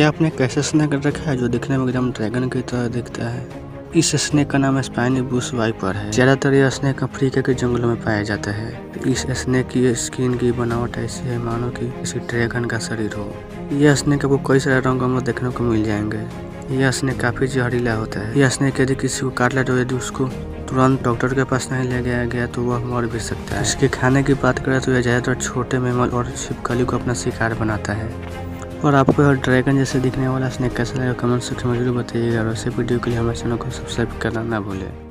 ये अपने कैसे स्नैक रखा है जो दिखने में एकदम ड्रैगन की तरह दिखता है? इस स्नेक का नाम स्पाइनी बुश वाइपर है। ज़्यादातर यह स्नेक अफ्रीका के जंगलों में पाया जाता है। इस स्नेक की स्किन की बनावट ऐसी है मानो कि किसी ड्रैगन का शरीर हो। यह स्नेक आपको कई सारे रंगों में देखने को मिल जाएँगे। यह स्नेक काफ़ी जहरीला होता है। यह स्नेक यदि किसी को काट ले तो यदि उसको तुरंत डॉक्टर के पास नहीं ले गया गया तो वह मर भी सकता है। इसके खाने की बात करें तो यह ज़्यादातर छोटे मेमल और छिपकली को अपना शिकार बनाता है। और आपको हर ड्रैगन जैसे दिखने वाला स्नेक कैसा लगा कमेंट सेक्शन में ज़रूर बताइएगा। और ऐसे वीडियो के लिए हमारे चैनल को सब्सक्राइब करना ना भूलें।